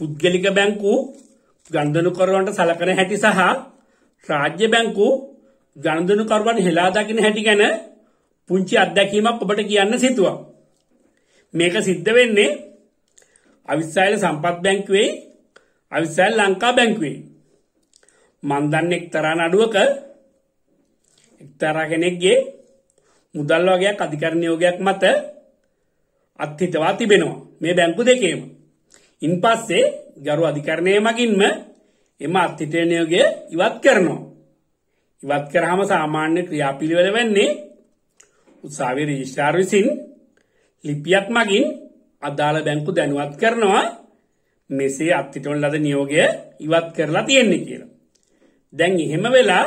පුද්ගලික බැංකු ගණදනුකරුවන්ට සලකන හැටි සහ රාජ්‍ය බැංකු ගණදනුකරුවන් හෙලා දකින හැටි ගැන පුංචි අත්දැකීමක් ඔබට කියන්න සිතුවා. මේක සිද්ධ වෙන්නේ අවිස්සායල සම්පත් බැංකුවේ අවිස්සායල් ලංකා බැංකුවේ. මන් දන්නේ එක්තරා නඩුවක එක්තරා කෙනෙක්ගේ මුදල් වගේක් අධිකරණ යෝගයක් මත අත්හිතවා තිබෙනවා මේ බැංකු දෙකේම. ඉන්පස්සේ ගරු අධිකරණය මගින්ම එම අත්හිතය නියෝගය ඉවත් කරනවා. ඉවත් කරාම සාමාන්‍ය ක්‍රියාපිළිවෙල වෙන්නේ උත්සාහයේ රෙජිස්ට්‍රාර් විසින් ලිපියක් මගින් අදාළ බැංකු දැනුවත් කරනවා මෙසේ අත්හිටවන ලද නියෝගය ඉවත් කරලා තියෙන්නේ කියලා. දැන් එහෙම වෙලා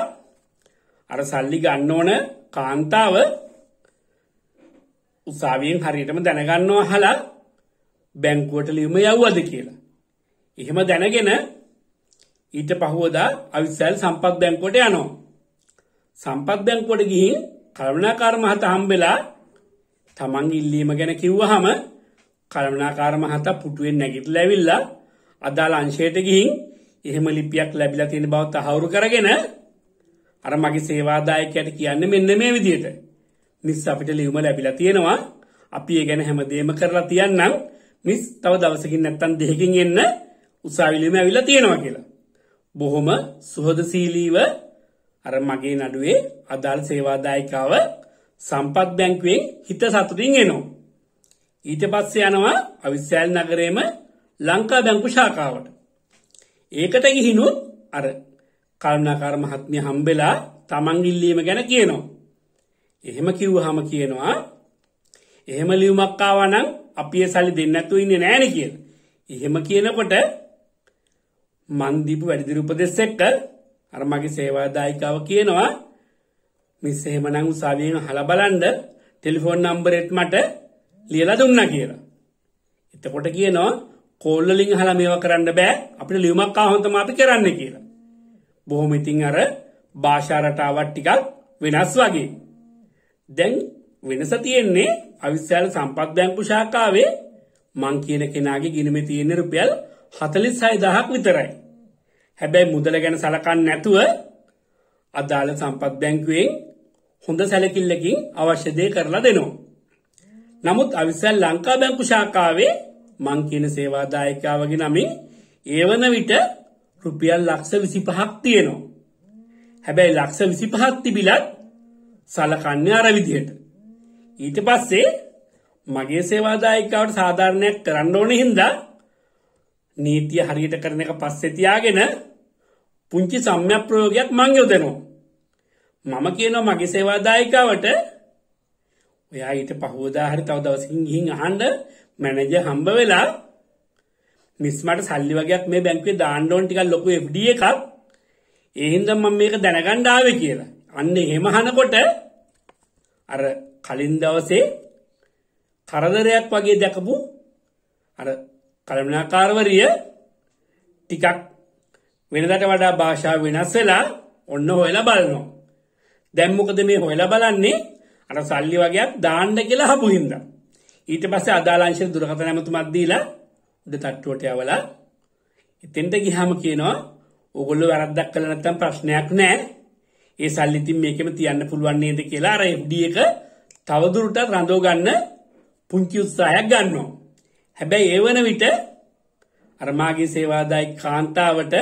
අර සල්ලි ගන්න ඕන කාන්තාව උසාවියෙන් හරියටම දැනගන්නවා අහලා බැංකුවට ලියුම යවුවද කියලා. එහෙම දැනගෙන ඊට පහුවදා අවිස්සල් සම්පත් බැංකුවට යනවා. සම්පත් බැංකුවට ගිහින් කළමනාකාර මහතා හම්බෙලා තමන්ගේ ඉල්ලීම ගැන කිව්වහම කළමනාකාර මහතා පුටුවෙන් නැගිටලා ඇවිල්ලා අදාළ අංශයට ගිහින් එහෙම ලිපියක් ලැබිලා තියෙන බව තහවුරු කරගෙන අර මගේ සේවාදායකයට කියන්නේ මෙන්න මේ විදිහට. මිස් අපිට ලියුම ලැබිලා තියෙනවා. අපි ඒ ගැන හැමදේම කරලා තියන්නම්. මිස් තව දවසකින් නැත්තම් දෙකකින් එන්න උසාවි ලියුම ඇවිල්ලා තියෙනවා කියලා. බොහොම සුහදශීලීව අර මගේ නඩුවේ අදාළ සේවාදායිකාව සම්පත් බැංකුවෙන් හිත සතුටින් එනවා. ඊට පස්සේ යනවා අවිස්සෑල් නගරේම ලංකා බැංකු ශාඛාවට. ඒකට ගිහිනුත් අර කල්නාකාර මහත්මිය හම්බෙලා තමන් ඉල්ලීම ගැන කියනවා. එහෙම කිව්වහම කියනවා එහෙම ලියුමක් ආවා නම් අපි ඒ සල්ලි දෙන්න නැතුව ඉන්නේ නෑනේ කියලා. එහෙම කියනකොට මන් දීපු වැඩිදිරි උපදෙස් එක්ක අර මගේ සේවාදායිකාව කියනවා මිස් එහෙමනම් උසාවියෙන් අහලා බලන්න ටෙලිෆෝන් නම්බරෙත් මට ලියලා දුන්නා කියලා. එතකොට කියනවා කෝල් වලින් අහලා මේවා කරන්න බෑ අපිට ලියුමක් ආවම තමයි අපි කරන්නේ කියලා. බොහොම ඉතින් අර භාෂා රටාවක් ටිකක් වෙනස් වගේ. දැන් වෙනස තියෙන්නේ අවිස්සාල සම්පත් බැංකු ශාඛාවේ මං කියන කෙනාගේ ගිණුමේ තියෙන රුපියල් 46000ක් විතරයි. හැබැයි මුදල ගැන සලකන්නේ නැතුව අදාළ සම්පත් බැංකුවෙන් හොඳ සැලකිල්ලකින් අවශ්‍ය දේ කරලා දෙනවා. නමුත් අවිස්සල් ලංකා බැංකු ශාඛාවේ මං කියන සේවාදායකයාවගේ නමින් ඒ වන විට රුපියල් ලක්ෂ 25ක් තියෙනවා. හැබැයි ලක්ෂ 25ක් තිබිලත් සලකන්නේ අර විදිහට. ඊට පස්සේ මගේ සේවාදායකයාවට සාධාරණයක් කරන්න ඕනේ හින්දා නීතිය හරියට කරන එක පස්සේ තියාගෙන පුංචි සම්‍යක් ප්‍රයෝගයක් මං යොදනවා. මම කියනවා මගේ සේවාදායකවට ඔයා ඊට පහුවදා හරි තව දවසකින් ගිහින් අහන්න මැනේජර් හම්බ වෙලා මිස් මට සල්ලි වගේක් මේ බැංකුවේ දාන්න ඕන ටිකක් ලොකු FD එකක් ඒ හින්දා මම මේක දැනගන්න ආවේ කියලා. අන්න එහෙම අහනකොට අර කලින් දවසේ කරදරයක් වගේ දැකපු අර කළමනාකාරවරිය ටිකක් වෙනදට වඩා භාෂාව වෙනස් වෙලා ඔන්න හොයලා බලනවා. දැන් මොකද මේ හොයලා බලන්නේ අර සල්ලි වගේක් දාන්න කියලා හපු හින්දා. ඊට පස්සේ අදාළ අංශයේ දුරකථන ඇමතුමක් දීලා උඩ තට්ටුවට යවලා එතෙන්ට ගියාම කියනවා ඕගොල්ලෝ වැරද්දක් කළා නැත්නම් ප්‍රශ්නයක් නැහැ. ඒ සල්ලිතින් මේකම තියන්න පුළුවන් නේද කියලා අර FD එක තවදුරට රඳෝ ගන්න පුංචි උත්සාහයක් ගන්නවා. හැබැයි ඒ වන විට අරමාගේ සේවාදායි කාන්තාවට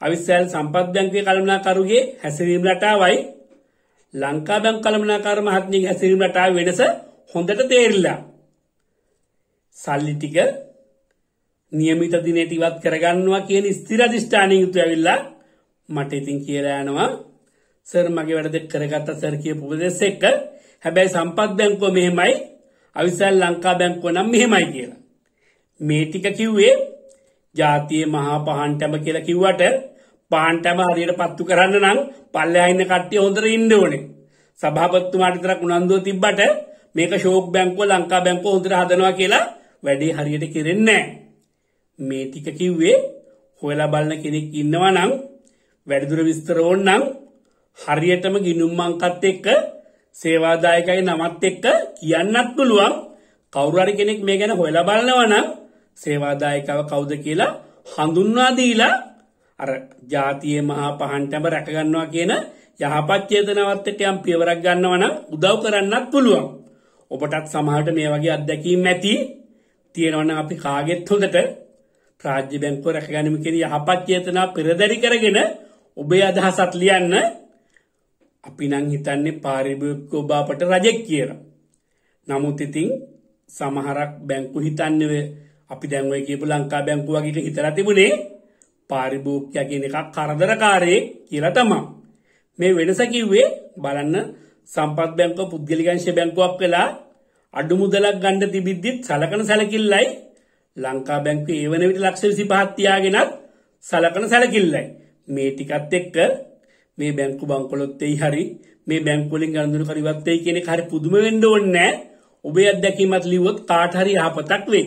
අවිස්සෑල් සම්පත් බැංකුවේ කළමනාකරුගේ හැසිරීම රටාවයි ලංකා බැංකු කළමනාකාර මහත්මියගේ හැසිරීම රටාව වෙනස හොඳට තේරිලා. සල්ලි ටික නියමිත දිනේට ඉවත් කරගන්නවා කියන ස්ථිර අධිෂ්ඨානයෙන් යුතුව ඇවිල්ලා මට ඉතින් කියලා යනවා සර් මගේ වැඩ දෙක කරගත්තා සර් කියපු උපදෙස් එක්ක හැබැයි සම්පත් බැංකුව මෙහෙමයි අවිසල් ලංකා බැංකුව නම් මෙහෙමයි කියලා. මේ ටික කිව්වේ ජාතියේ මහා පහන්ටම කියලා කිව්වට පහන්ටම හරියට පත්තු කරන්න නම් පල්ලෙහා ඉන්න කට්ටිය හොඳට ඉන්න ඕනේ. සභාපතිතුමාට විතරක් උනන්දුව තිබ්බට මේක ෂෝක් බැංකුව ලංකා බැංකුව හොඳට හදනවා කියලා වැඩේ හරියට කෙරෙන්නේ මේ ටික කිව්වේ හොයලා බලන කෙනෙක් ඉන්නවා නම් වැඩිදුර විස්තර ඕන නම් හරියටම ගිනුම් අංකත් එක්ක සේවාදායකයි නමත් එක්ක කියන්නත් පුළුවන් කවුරු හරි කෙනෙක් මේ ගැන හොයලා බලනවා නම් සේවාදායකව කවුද කියලා හඳුන්වා දීලා අර ජාතියේ මහා පහන්ටම රැකගන්නවා කියන යහපත් චේතනාවත් එක්ක යම් පියවරක් ගන්නවා නම් උදව් කරන්නත් පුළුවන්. ඔබටත් සමහරට මේ වගේ අත්දැකීම් ඇති තියෙනවා නම් අපි කාගෙත් හොඳට රාජ්‍ය බැංකුව රැකගැනීම කියන යහපත් චේතනා පෙරදරි කරගෙන ඔබේ අදහසත් ලියන්න අපි නම් හිතන්නේ පාරිභෝගික ඔබ අපට රජෙක් කියලා. නමුත් ඉතින් සමහරක් බැංකු හිතන්නේ අපි දැන් ඔය කියපු ලංකා බැංකුව වගේ හිතලා තිබුණේ පාරිභෝගිකයා කියන එකක් කරදරකාරයෙක් කියලා තමයි. මේ වෙනස කිව්වේ බලන්න සම්පත් බැංකුව පුද්ගලිකංශ බැංකුවක් වෙලා අඩු මුදලක් ගන්න තිබිද්දිත් සලකන සැලකිල්ලයි ලංකා බැංකුවේ ඒ වන විට ලක්ෂ 25ක් තියාගෙනත් සලකන සැලකිල්ලයි. මේ ටිකත් එක්ක මේ බැංකු බංකොලොත් එයි හරි මේ බැංකු වලින් ගනුදෙනු කර ඉවත් වෙයි කියන එක හරි පුදුම වෙන්න ඕනේ නැහැ. ඔබේ අත්දැකීමත් ලිව්වොත් කාට හරි යහපතක් වෙයි.